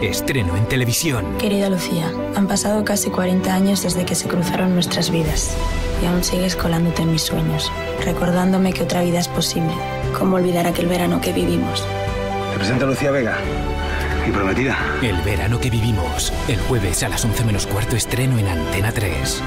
Estreno en televisión. Querida Lucía, han pasado casi 40 años desde que se cruzaron nuestras vidas. Y aún sigues colándote en mis sueños, recordándome que otra vida es posible. ¿Cómo olvidar aquel verano que vivimos? Te presento a Lucía Vega, mi prometida. El verano que vivimos. El jueves a las 11 menos cuarto estreno en Antena 3.